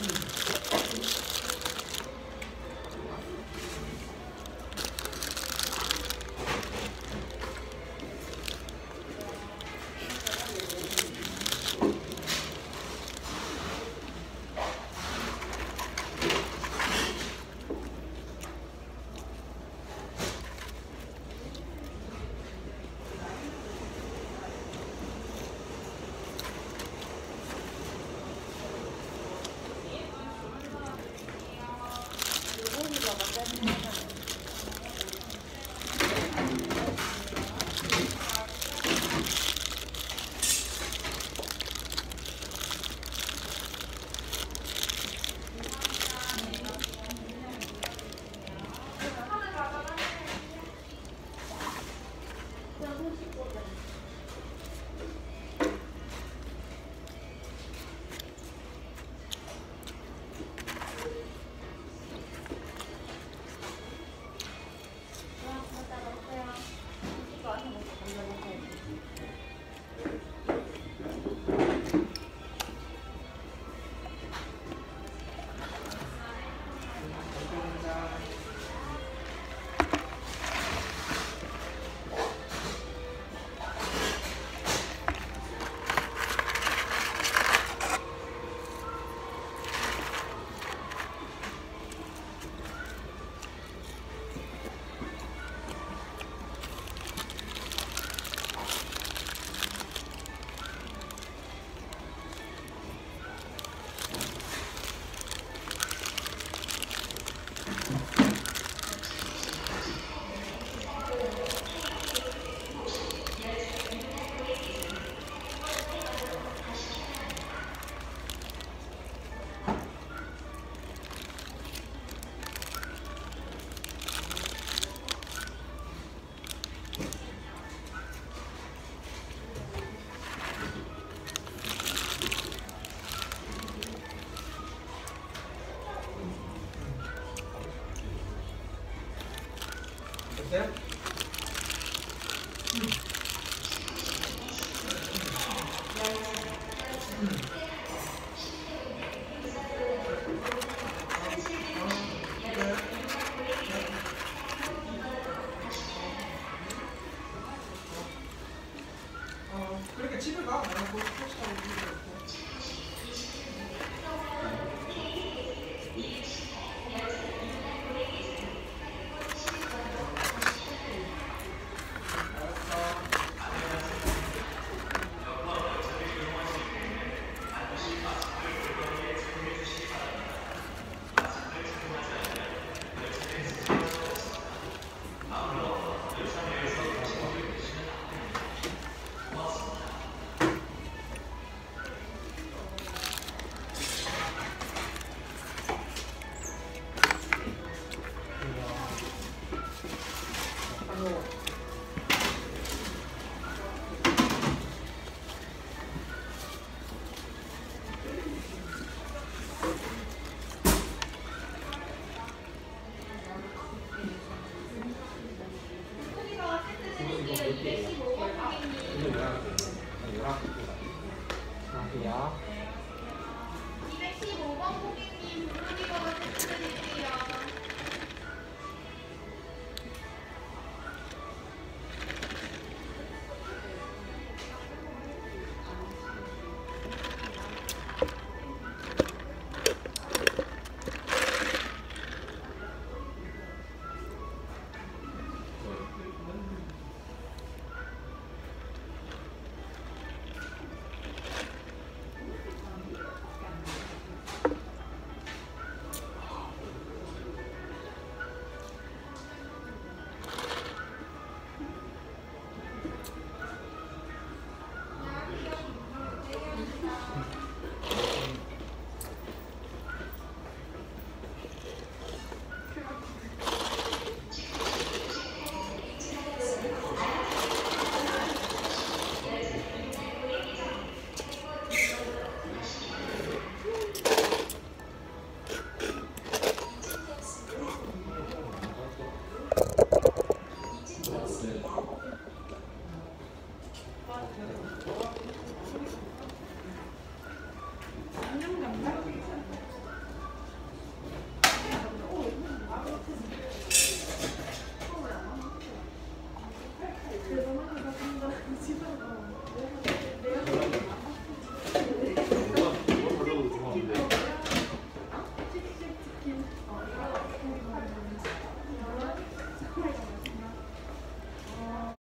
certo? Thank you.